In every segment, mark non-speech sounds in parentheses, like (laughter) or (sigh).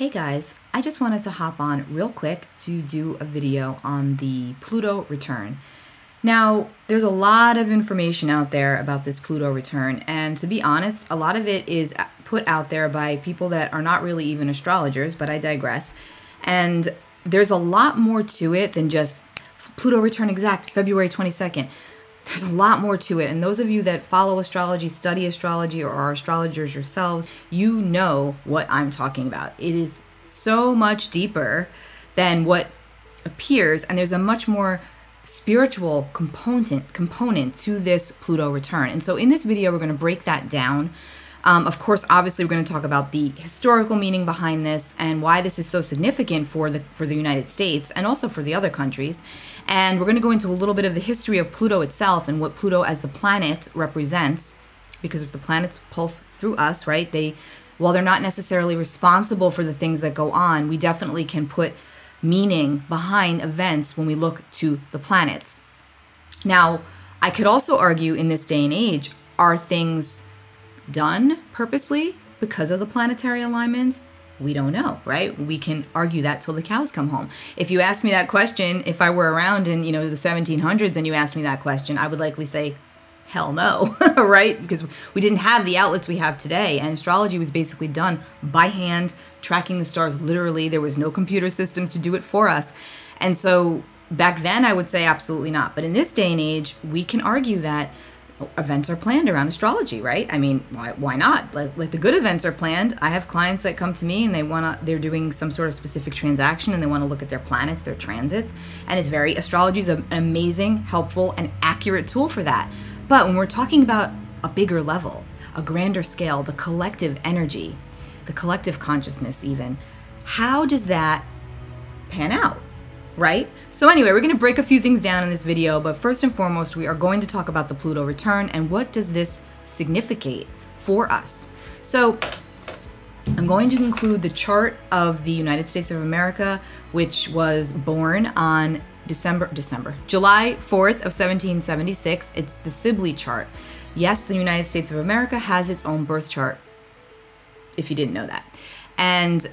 Hey guys, I just wanted to hop on real quick to do a video on the Pluto return. Now, there's a lot of information out there about this Pluto return, and to be honest, a lot of it is put out there by people that are not really even astrologers, but I digress. And there's a lot more to it than just Pluto return exact February 22nd. There's a lot more to it. And those of you that follow astrology, study astrology, or are astrologers yourselves, you know what I'm talking about. It is so much deeper than what appears, and there's a much more spiritual component component to this Pluto return. And so in this video, we're going to break that down um, of course, obviously, we're going to talk about the historical meaning behind this and why this is so significant for the for the United States and also for the other countries. And we're going to go into a little bit of the history of Pluto itself and what Pluto as the planet represents, because if the planets pulse through us, right? They, while they're not necessarily responsible for the things that go on, we definitely can put meaning behind events when we look to the planets. Now, I could also argue in this day and age, are things done purposely because of the planetary alignments? We don't know, right? We can argue that till the cows come home. If you ask me that question, if I were around in, you know, the 1700s and you asked me that question, I would likely say, hell no, (laughs) right? Because we didn't have the outlets we have today. And astrology was basically done by hand, tracking the stars literally. There was no computer systems to do it for us. And so back then, I would say absolutely not. But in this day and age, we can argue that events are planned around astrology, right? I mean, why, why not? Like, like the good events are planned. I have clients that come to me and they want to, they're doing some sort of specific transaction and they want to look at their planets, their transits. And it's very, astrology is an amazing, helpful, and accurate tool for that. But when we're talking about a bigger level, a grander scale, the collective energy, the collective consciousness, even, how does that pan out? Right? So anyway, we're going to break a few things down in this video, but first and foremost, we are going to talk about the Pluto return and what does this significate for us. So I'm going to include the chart of the United States of America, which was born on December, December, July 4th of 1776. It's the Sibley chart. Yes, the United States of America has its own birth chart, if you didn't know that. And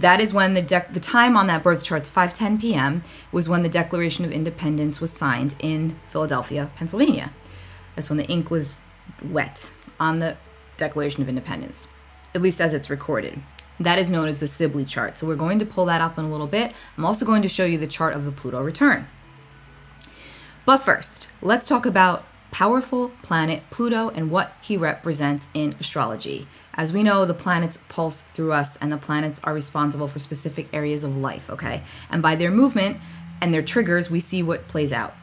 that is when the the time on that birth chart's 5:10 p.m. was when the Declaration of Independence was signed in Philadelphia, Pennsylvania. That's when the ink was wet on the Declaration of Independence, at least as it's recorded. That is known as the Sibley chart. So we're going to pull that up in a little bit. I'm also going to show you the chart of the Pluto return. But first, let's talk about powerful planet Pluto and what he represents in astrology. As we know, the planets pulse through us, and the planets are responsible for specific areas of life, okay? And by their movement and their triggers, we see what plays out.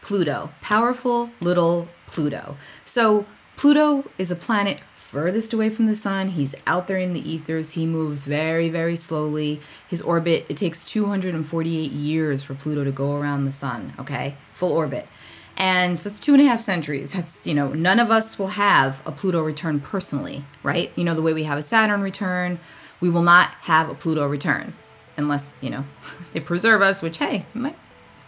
Pluto, powerful little Pluto. So, Pluto is a planet furthest away from the sun. He's out there in the ethers. He moves very, very slowly. His orbit, it takes 248 years for Pluto to go around the sun, okay? Full orbit. And so it's two and a half centuries. That's, you know, none of us will have a Pluto return personally, right? You know, the way we have a Saturn return, we will not have a Pluto return unless, you know, (laughs) they preserve us, which, hey, might,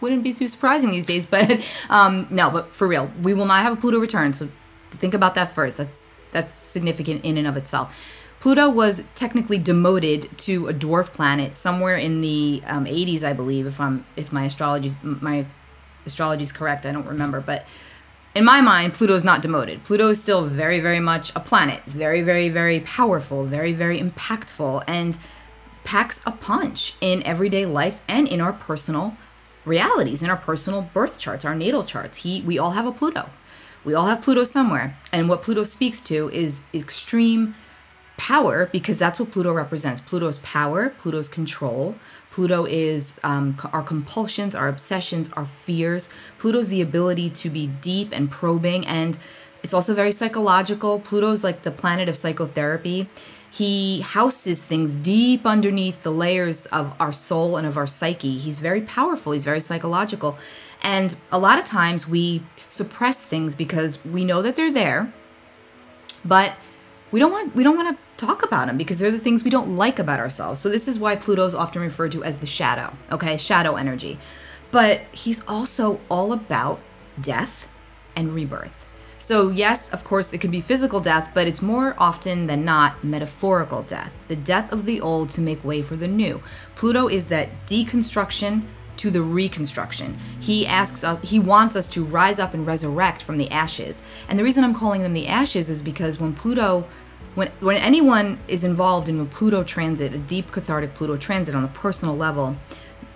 wouldn't be too surprising these days. (laughs) But um, no, but for real, we will not have a Pluto return. So think about that first. That's that's significant in and of itself. Pluto was technically demoted to a dwarf planet somewhere in the um, 80s, I believe, if I'm if my astrology my astrology is correct. I don't remember, but in my mind, Pluto is not demoted. Pluto is still very, very much a planet, very, very, very powerful, very, very impactful, and packs a punch in everyday life and in our personal realities, in our personal birth charts, our natal charts. He, we all have a Pluto. We all have Pluto somewhere, and what Pluto speaks to is extreme power because that's what Pluto represents. Pluto's power, Pluto's control, Pluto is um, our compulsions, our obsessions, our fears. Pluto's the ability to be deep and probing, and it's also very psychological. Pluto's like the planet of psychotherapy. He houses things deep underneath the layers of our soul and of our psyche. He's very powerful, he's very psychological. And a lot of times we suppress things because we know that they're there, but we don't want we don't want to talk about them because they're the things we don't like about ourselves. So this is why Pluto is often referred to as the shadow, okay? Shadow energy. But he's also all about death and rebirth. So, yes, of course, it can be physical death, but it's more often than not metaphorical death the death of the old to make way for the new. Pluto is that deconstruction to the reconstruction. He asks us, he wants us to rise up and resurrect from the ashes. And the reason I'm calling them the ashes is because when Pluto, when, when anyone is involved in a Pluto transit, a deep cathartic Pluto transit on a personal level,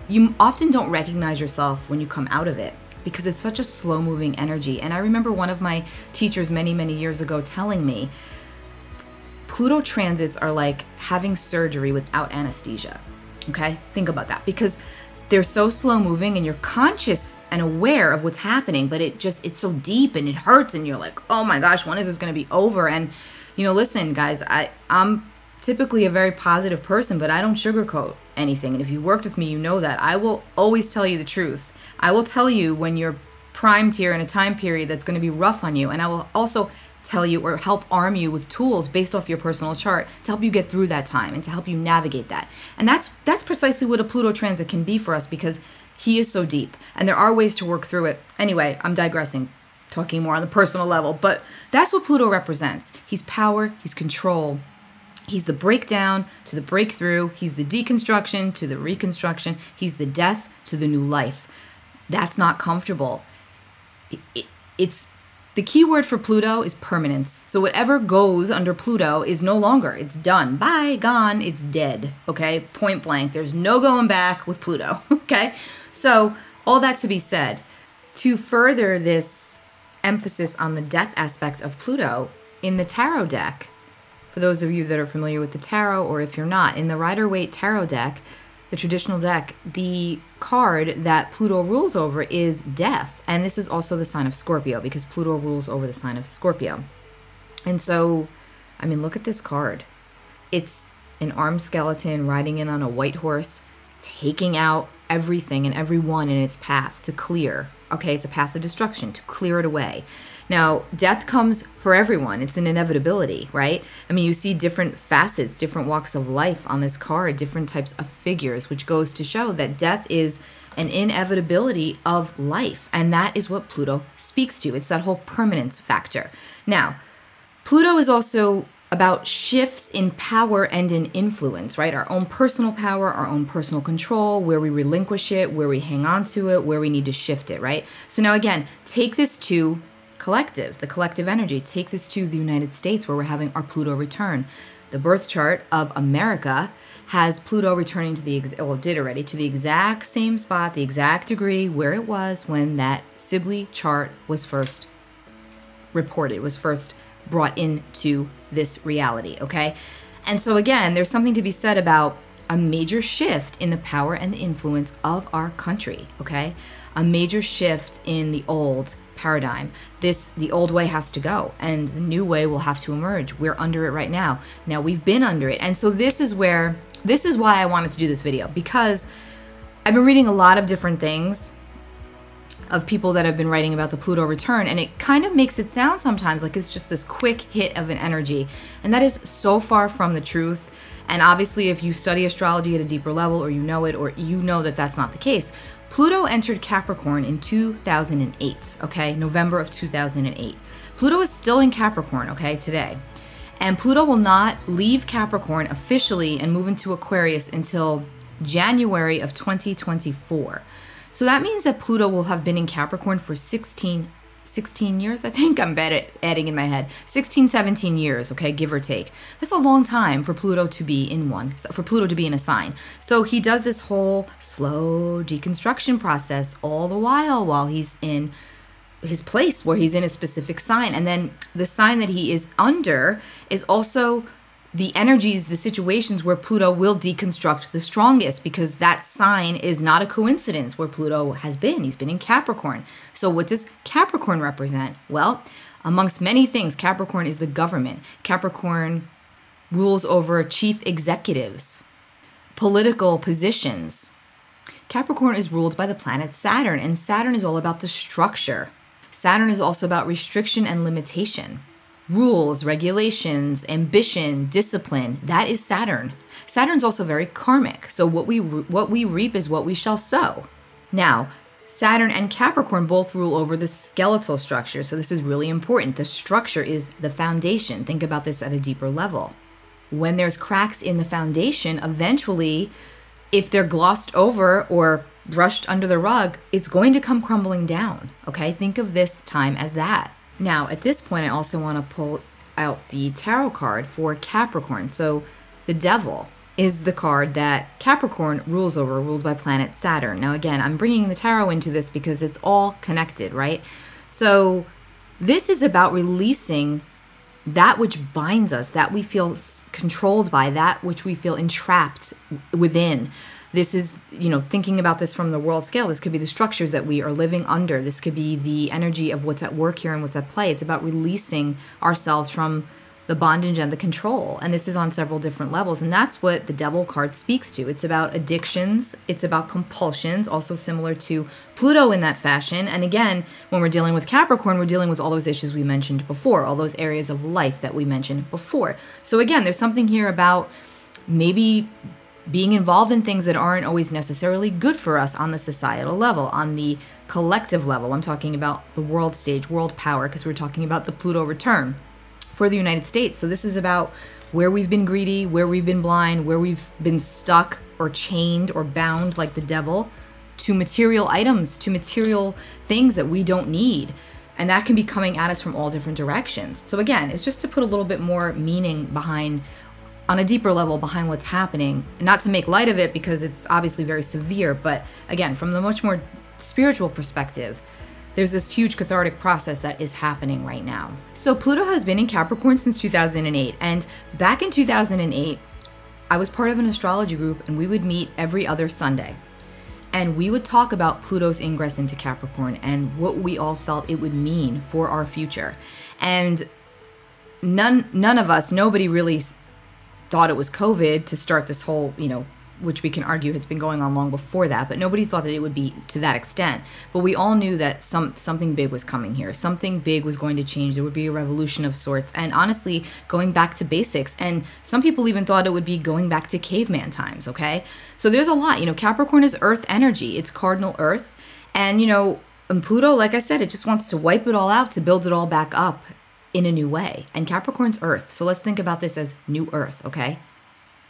you often don't recognize yourself when you come out of it because it's such a slow moving energy. And I remember one of my teachers many, many years ago telling me Pluto transits are like having surgery without anesthesia. Okay? Think about that because they're so slow moving and you're conscious and aware of what's happening, but it just, it's so deep and it hurts and you're like, oh my gosh, when is this going to be over? And, you know, listen, guys, I, I'm typically a very positive person, but I don't sugarcoat anything. And if you worked with me, you know that. I will always tell you the truth. I will tell you when you're primed here in a time period that's going to be rough on you. And I will also tell you or help arm you with tools based off your personal chart to help you get through that time and to help you navigate that. And that's that's precisely what a Pluto transit can be for us because he is so deep and there are ways to work through it. Anyway, I'm digressing, talking more on the personal level, but that's what Pluto represents. He's power, he's control. He's the breakdown to the breakthrough. He's the deconstruction to the reconstruction. He's the death to the new life. That's not comfortable. It, it, it's the key word for Pluto is permanence. So whatever goes under Pluto is no longer. It's done. Bye, gone. It's dead. Okay? Point blank. There's no going back with Pluto. (laughs) okay? So, all that to be said, to further this emphasis on the death aspect of Pluto, in the tarot deck, for those of you that are familiar with the tarot, or if you're not, in the Rider Waite tarot deck, the traditional deck, the card that Pluto rules over is death. And this is also the sign of Scorpio because Pluto rules over the sign of Scorpio. And so, I mean, look at this card. It's an armed skeleton riding in on a white horse, taking out everything and everyone in its path to clear. Okay, it's a path of destruction to clear it away. Now, death comes for everyone. It's an inevitability, right? I mean, you see different facets, different walks of life on this card, different types of figures, which goes to show that death is an inevitability of life. And that is what Pluto speaks to. It's that whole permanence factor. Now, Pluto is also about shifts in power and in influence, right? Our own personal power, our own personal control, where we relinquish it, where we hang on to it, where we need to shift it, right? So now again, take this to collective, the collective energy. Take this to the United States where we're having our Pluto return. The birth chart of America has Pluto returning to the, ex- well, did already, to the exact same spot, the exact degree where it was when that Sibley chart was first reported, was first brought into this reality, okay? And so, again, there's something to be said about a major shift in the power and the influence of our country, okay? A major shift in the old paradigm. This the old way has to go and the new way will have to emerge. We're under it right now. Now we've been under it. And so this is where this is why I wanted to do this video because I've been reading a lot of different things of people that have been writing about the Pluto return, and it kind of makes it sound sometimes like it's just this quick hit of an energy. And that is so far from the truth. And obviously, if you study astrology at a deeper level, or you know it, or you know that that's not the case. Pluto entered Capricorn in 2008, okay, November of 2008. Pluto is still in Capricorn, okay, today. And Pluto will not leave Capricorn officially and move into Aquarius until January of 2024. So that means that Pluto will have been in Capricorn for 16 16 years, I think. (laughs) I'm bad at adding in my head. 16, 17 years, okay, give or take. That's a long time for Pluto to be in one, for Pluto to be in a sign. So he does this whole slow deconstruction process all the while while he's in his place where he's in a specific sign. And then the sign that he is under is also the energies, the situations where Pluto will deconstruct the strongest because that sign is not a coincidence where Pluto has been. He's been in Capricorn. So, what does Capricorn represent? Well, amongst many things, Capricorn is the government. Capricorn rules over chief executives, political positions. Capricorn is ruled by the planet Saturn, and Saturn is all about the structure. Saturn is also about restriction and limitation rules, regulations, ambition, discipline. That is Saturn. Saturn's also very karmic. So what we what we reap is what we shall sow. Now, Saturn and Capricorn both rule over the skeletal structure. So this is really important. The structure is the foundation. Think about this at a deeper level. When there's cracks in the foundation, eventually, if they're glossed over or brushed under the rug, it's going to come crumbling down. Okay, think of this time as that. Now, at this point, I also want to pull out the tarot card for Capricorn. So, the devil is the card that Capricorn rules over, ruled by planet Saturn. Now, again, I'm bringing the tarot into this because it's all connected, right? So, this is about releasing that which binds us, that we feel controlled by, that which we feel entrapped within. This is, you know, thinking about this from the world scale. This could be the structures that we are living under. This could be the energy of what's at work here and what's at play. It's about releasing ourselves from the bondage and the control. And this is on several different levels. And that's what the devil card speaks to. It's about addictions, it's about compulsions, also similar to Pluto in that fashion. And again, when we're dealing with Capricorn, we're dealing with all those issues we mentioned before, all those areas of life that we mentioned before. So again, there's something here about maybe being involved in things that aren't always necessarily good for us on the societal level, on the collective level. I'm talking about the world stage, world power, because we're talking about the Pluto return for the United States. So this is about where we've been greedy, where we've been blind, where we've been stuck or chained or bound like the devil to material items, to material things that we don't need. And that can be coming at us from all different directions. So again, it's just to put a little bit more meaning behind on a deeper level behind what's happening. Not to make light of it because it's obviously very severe, but again, from the much more spiritual perspective, there's this huge cathartic process that is happening right now. So Pluto has been in Capricorn since 2008, and back in 2008, I was part of an astrology group and we would meet every other Sunday. And we would talk about Pluto's ingress into Capricorn and what we all felt it would mean for our future. And none none of us, nobody really thought it was COVID to start this whole, you know, which we can argue has been going on long before that, but nobody thought that it would be to that extent. But we all knew that some something big was coming here. Something big was going to change. There would be a revolution of sorts, and honestly, going back to basics. And some people even thought it would be going back to caveman times. Okay, so there's a lot. You know, Capricorn is Earth energy. It's cardinal Earth, and you know, and Pluto, like I said, it just wants to wipe it all out to build it all back up in a new way. And Capricorn's Earth. So let's think about this as new Earth. Okay.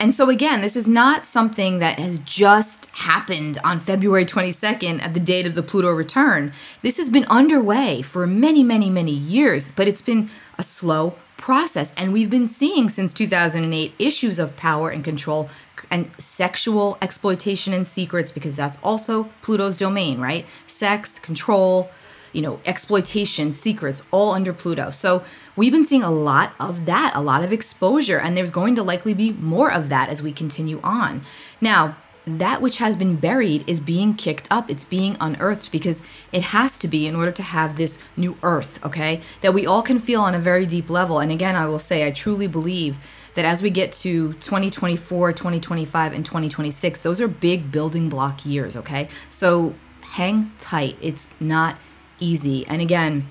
And so, again, this is not something that has just happened on February 22nd at the date of the Pluto return. This has been underway for many, many, many years, but it's been a slow process. And we've been seeing since 2008 issues of power and control and sexual exploitation and secrets, because that's also Pluto's domain, right? Sex, control, you know, exploitation, secrets, all under Pluto. So we've been seeing a lot of that, a lot of exposure, and there's going to likely be more of that as we continue on. Now, that which has been buried is being kicked up. It's being unearthed because it has to be in order to have this new earth, okay? That we all can feel on a very deep level. And again, I will say, I truly believe that as we get to 2024, 2025, and 2026, those are big building block years, okay? So hang tight. It's not easy. And again,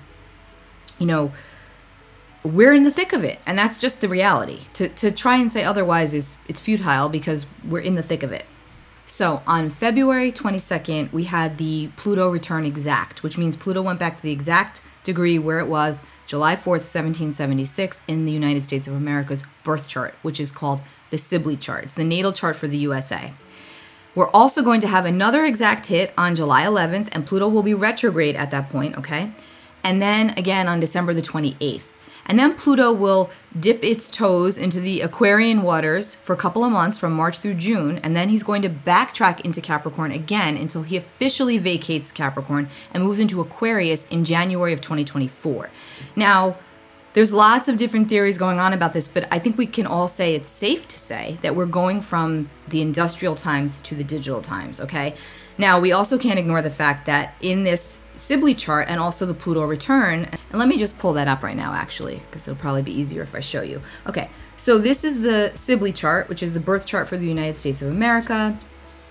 you know, we're in the thick of it. And that's just the reality. To, to try and say otherwise is it's futile because we're in the thick of it. So on february 22nd we had the pluto return exact which means pluto went back to the exact degree where it was july 4th 1776 in the united states of america's birth chart which is called the sibley chart. It's the natal chart for the usa we're also going to have another exact hit on July 11th, and Pluto will be retrograde at that point, okay? And then again on December the 28th. And then Pluto will dip its toes into the Aquarian waters for a couple of months from March through June, and then he's going to backtrack into Capricorn again until he officially vacates Capricorn and moves into Aquarius in January of 2024. Now, there's lots of different theories going on about this, but I think we can all say it's safe to say that we're going from the industrial times to the digital times, okay? Now, we also can't ignore the fact that in this Sibley chart and also the Pluto return, and let me just pull that up right now actually, because it'll probably be easier if I show you. Okay, so this is the Sibley chart, which is the birth chart for the United States of America,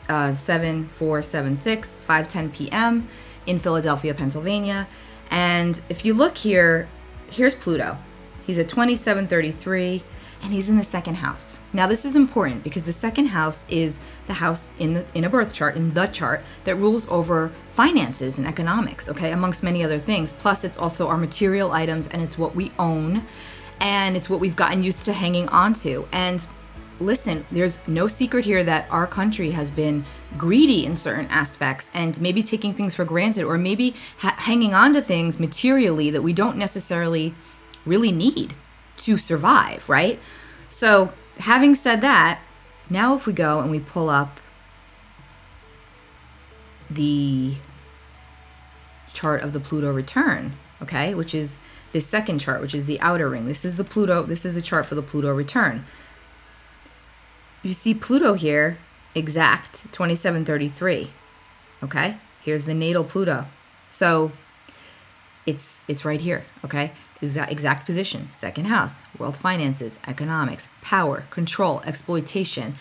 uh, 7476, 510 p.m. in Philadelphia, Pennsylvania. And if you look here, here's Pluto. He's at 2733 and he's in the second house. Now this is important because the second house is the house in the in a birth chart, in the chart that rules over finances and economics, okay, amongst many other things. Plus it's also our material items and it's what we own and it's what we've gotten used to hanging on to. And listen, there's no secret here that our country has been greedy in certain aspects and maybe taking things for granted or maybe ha- hanging on to things materially that we don't necessarily really need to survive, right? So, having said that, now if we go and we pull up the chart of the Pluto return, okay, which is the second chart, which is the outer ring. This is the Pluto, this is the chart for the Pluto return. You see Pluto here, exact 2733. Okay? Here's the natal Pluto. So it's it's right here, okay? Exact, exact position, second house, world finances, economics, power, control, exploitation,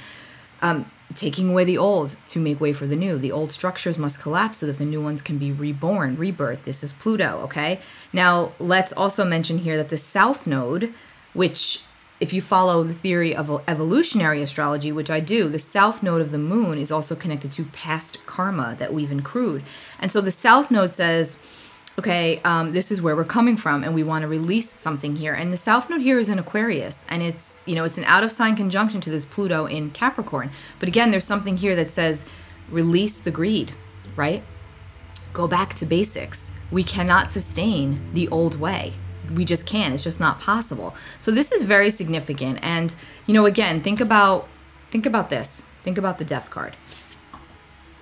um, taking away the old to make way for the new. The old structures must collapse so that the new ones can be reborn, rebirth. This is Pluto, okay? Now, let's also mention here that the South Node, which if you follow the theory of evolutionary astrology, which I do, the south node of the moon is also connected to past karma that we've accrued. And so the south node says, okay, um, this is where we're coming from, and we want to release something here. And the south node here is in Aquarius, and it's you know it's an out of sign conjunction to this Pluto in Capricorn. But again, there's something here that says release the greed, right? Go back to basics. We cannot sustain the old way we just can't. It's just not possible. So this is very significant. And you know again think about think about this. Think about the death card.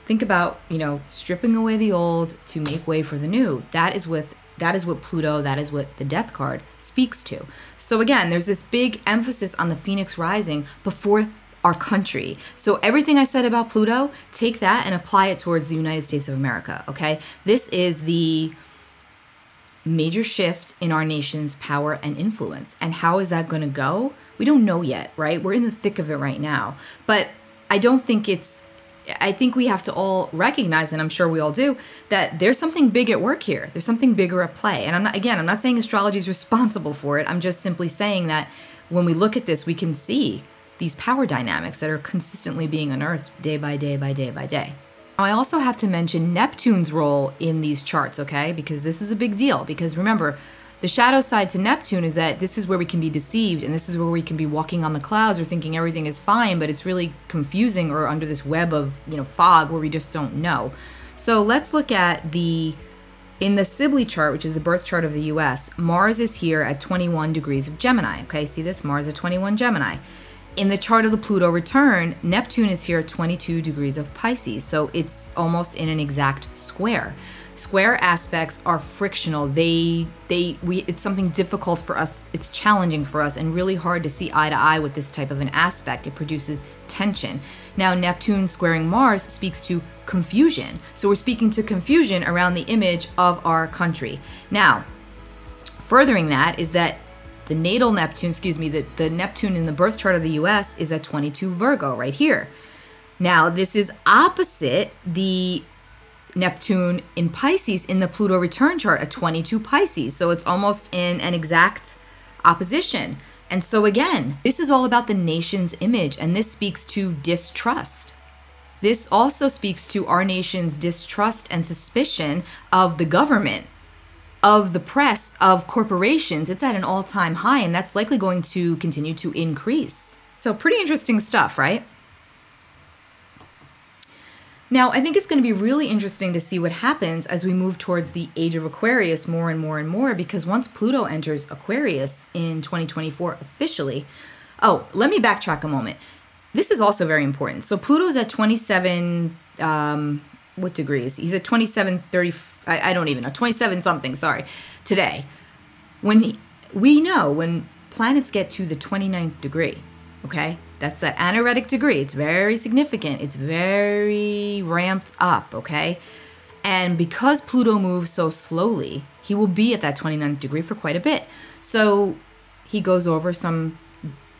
Think about you know stripping away the old to make way for the new. That is with that is what pluto that is what the death card speaks to. So again there's this big emphasis on the phoenix rising before our country. So everything I said about Pluto, take that and apply it towards the United States of America, okay? This is the major shift in our nation's power and influence. And how is that going to go? We don't know yet, right? We're in the thick of it right now. But I don't think it's, I think we have to all recognize, and I'm sure we all do, that there's something big at work here. There's something bigger at play. And I'm not, again, I'm not saying astrology is responsible for it. I'm just simply saying that when we look at this, we can see these power dynamics that are consistently being unearthed day by day by day by day. I also have to mention Neptune's role in these charts, okay? Because this is a big deal. Because remember, the shadow side to Neptune is that this is where we can be deceived and this is where we can be walking on the clouds or thinking everything is fine, but it's really confusing or under this web of, you know, fog where we just don't know. So let's look at the in the Sibley chart, which is the birth chart of the US, Mars is here at 21 degrees of Gemini. Okay, see this? Mars at 21 Gemini in the chart of the Pluto return, Neptune is here at 22 degrees of Pisces, so it's almost in an exact square. Square aspects are frictional. They they we it's something difficult for us. It's challenging for us and really hard to see eye to eye with this type of an aspect. It produces tension. Now Neptune squaring Mars speaks to confusion. So we're speaking to confusion around the image of our country. Now, furthering that is that the natal Neptune, excuse me, the, the Neptune in the birth chart of the US is at 22 Virgo right here. Now, this is opposite the Neptune in Pisces in the Pluto return chart at 22 Pisces. So it's almost in an exact opposition. And so, again, this is all about the nation's image, and this speaks to distrust. This also speaks to our nation's distrust and suspicion of the government of the press of corporations, it's at an all time high, and that's likely going to continue to increase. So, pretty interesting stuff, right? Now, I think it's going to be really interesting to see what happens as we move towards the age of Aquarius more and more and more because once Pluto enters Aquarius in 2024 officially, oh, let me backtrack a moment. This is also very important. So, Pluto's at 27, um, what degrees? He's at 27, 30, I, I don't even know, 27 something, sorry, today. When he, we know when planets get to the 29th degree, okay? That's that anaretic degree. It's very significant. It's very ramped up, okay? And because Pluto moves so slowly, he will be at that 29th degree for quite a bit. So he goes over some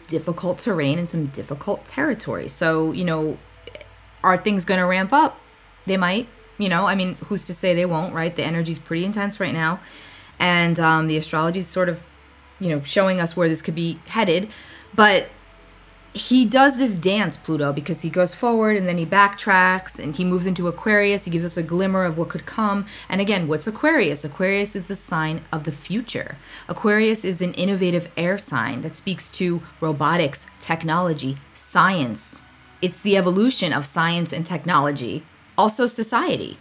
difficult terrain and some difficult territory. So, you know, are things going to ramp up? They might. You know, I mean, who's to say they won't, right? The energy's pretty intense right now. And um, the astrology is sort of, you know, showing us where this could be headed. But he does this dance, Pluto, because he goes forward and then he backtracks and he moves into Aquarius. He gives us a glimmer of what could come. And again, what's Aquarius? Aquarius is the sign of the future. Aquarius is an innovative air sign that speaks to robotics, technology, science. It's the evolution of science and technology, also society.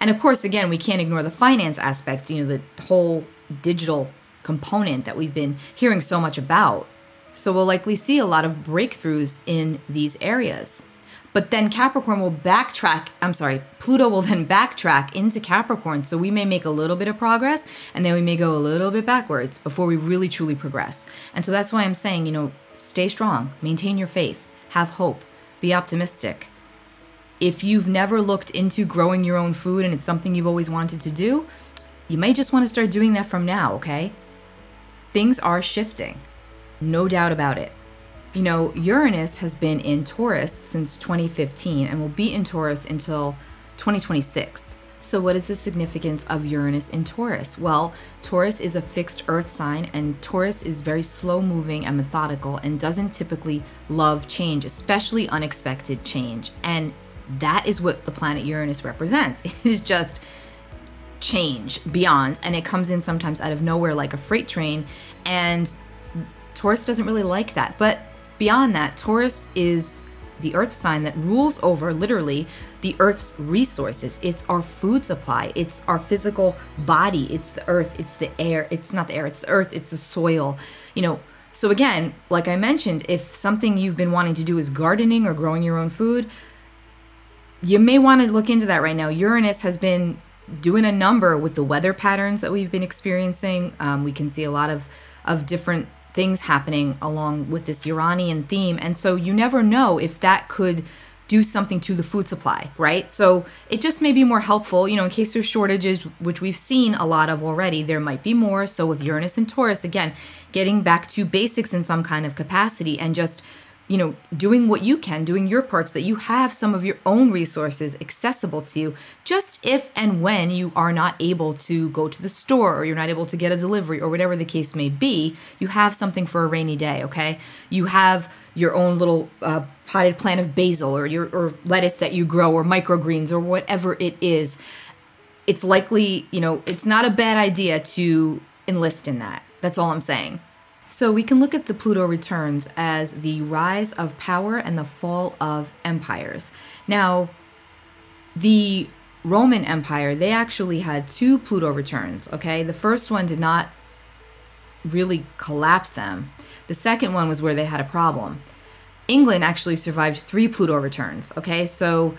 And of course, again, we can't ignore the finance aspect, you know, the whole digital component that we've been hearing so much about. So we'll likely see a lot of breakthroughs in these areas. But then Capricorn will backtrack, I'm sorry, Pluto will then backtrack into Capricorn. So we may make a little bit of progress and then we may go a little bit backwards before we really truly progress. And so that's why I'm saying, you know, stay strong, maintain your faith, have hope, be optimistic. If you've never looked into growing your own food and it's something you've always wanted to do, you may just want to start doing that from now, okay? Things are shifting. No doubt about it. You know, Uranus has been in Taurus since 2015 and will be in Taurus until 2026. So, what is the significance of Uranus in Taurus? Well, Taurus is a fixed earth sign, and Taurus is very slow moving and methodical and doesn't typically love change, especially unexpected change. And that is what the planet Uranus represents. (laughs) It is just change beyond, and it comes in sometimes out of nowhere like a freight train. And Taurus doesn't really like that. But beyond that, Taurus is the earth sign that rules over literally the earth's resources. It's our food supply, it's our physical body, it's the earth, it's the air, it's not the air, it's the earth, it's the soil. You know, so again, like I mentioned, if something you've been wanting to do is gardening or growing your own food, you may want to look into that right now. Uranus has been doing a number with the weather patterns that we've been experiencing. Um, we can see a lot of of different things happening along with this Uranian theme. And so you never know if that could do something to the food supply, right? So it just may be more helpful, you know, in case there's shortages, which we've seen a lot of already, there might be more. So with Uranus and Taurus, again, getting back to basics in some kind of capacity and just you know, doing what you can, doing your parts, that you have some of your own resources accessible to you, just if and when you are not able to go to the store or you're not able to get a delivery or whatever the case may be, you have something for a rainy day, okay? You have your own little uh, potted plant of basil or your or lettuce that you grow or microgreens or whatever it is. It's likely, you know, it's not a bad idea to enlist in that. That's all I'm saying. So we can look at the Pluto returns as the rise of power and the fall of empires. Now, the Roman Empire, they actually had two Pluto returns, okay? The first one did not really collapse them. The second one was where they had a problem. England actually survived three Pluto returns, okay? So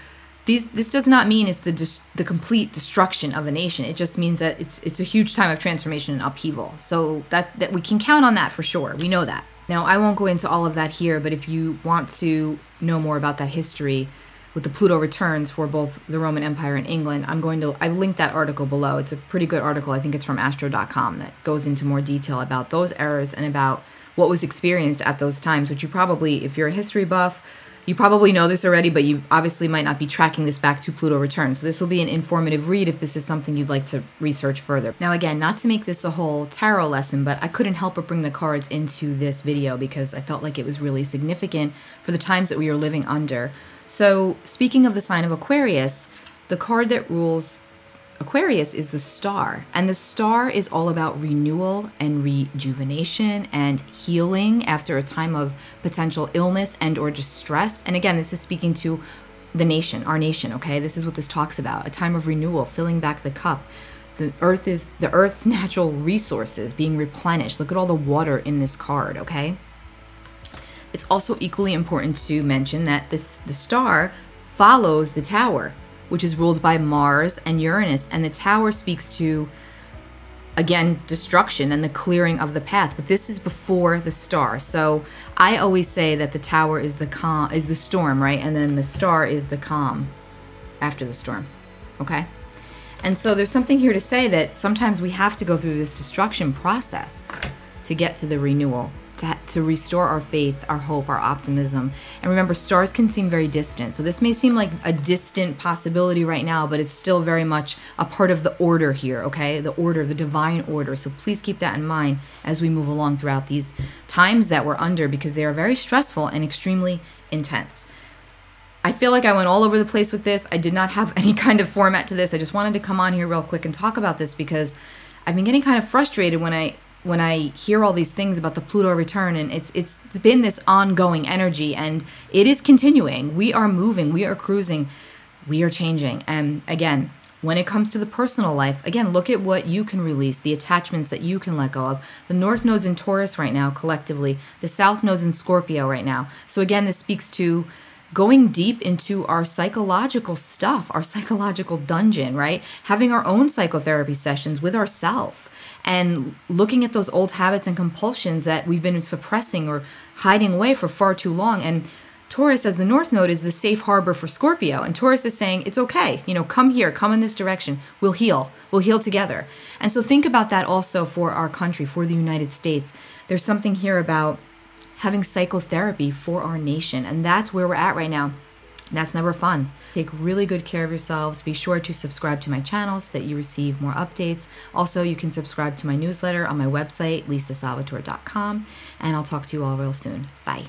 these this does not mean it's the dis- the complete destruction of a nation. It just means that it's it's a huge time of transformation and upheaval. So that that we can count on that for sure. We know that. Now I won't go into all of that here, but if you want to know more about that history with the Pluto returns for both the Roman Empire and England, I'm going to I've linked that article below. It's a pretty good article. I think it's from astro.com that goes into more detail about those errors and about what was experienced at those times, which you probably if you're a history buff you probably know this already, but you obviously might not be tracking this back to Pluto return. So this will be an informative read if this is something you'd like to research further. Now again, not to make this a whole tarot lesson, but I couldn't help but bring the cards into this video because I felt like it was really significant for the times that we are living under. So speaking of the sign of Aquarius, the card that rules Aquarius is the star, and the star is all about renewal and rejuvenation and healing after a time of potential illness and or distress. And again, this is speaking to the nation, our nation, okay? This is what this talks about. A time of renewal, filling back the cup. The earth is the earth's (laughs) natural resources being replenished. Look at all the water in this card, okay? It's also equally important to mention that this the star follows the tower which is ruled by Mars and Uranus. And the tower speaks to, again, destruction and the clearing of the path. But this is before the star. So I always say that the tower is the calm, is the storm, right? And then the star is the calm after the storm. Okay? And so there's something here to say that sometimes we have to go through this destruction process to get to the renewal to, to restore our faith, our hope, our optimism. And remember, stars can seem very distant. So this may seem like a distant possibility right now, but it's still very much a part of the order here, okay? The order, the divine order. So please keep that in mind as we move along throughout these times that we're under because they are very stressful and extremely intense. I feel like I went all over the place with this. I did not have (laughs) any kind of format to this. I just wanted to come on here real quick and talk about this because I've been getting kind of frustrated when I when I hear all these things about the Pluto return and it's it's been this ongoing energy and it is continuing. We are moving, we are cruising, we are changing. And again, when it comes to the personal life, again, look at what you can release, the attachments that you can let go of. The North Node's in Taurus right now, collectively. The South Node's in Scorpio right now. So again, this speaks to going deep into our psychological stuff, our (laughs) psychological dungeon, right? Having our own psychotherapy sessions with ourselves and looking at those old habits and compulsions that we've been suppressing or hiding away for far too long. And Taurus, as the North Node, is the safe harbor for Scorpio. And Taurus is saying, it's okay, you know, come here, come in this direction. We'll heal. We'll heal together. And so think about that also for our country, for the United States. There's something here about having psychotherapy for our nation. And that's where we're at right now. That's never fun. Take really good care of yourselves. Be sure to subscribe to my channel so that you receive more updates. Also, you can subscribe to my newsletter on my website, lisasalvatore.com. And I'll talk to you all real soon. Bye.